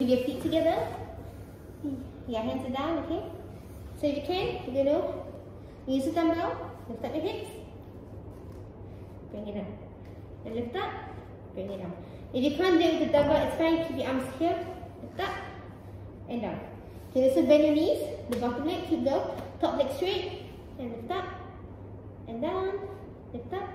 Keep your feet together. Hmm. Yeah, hands are down, okay? So if you can, you know, use the dumbbell, lift up your hips, bring it up And lift up, bring it up. If you can't do it with the dumbbell, it's fine. Keep your arms here, lift up, and down. Okay, this so bend your knees, the bottom leg, keep the top leg straight, and lift up, and down, lift up,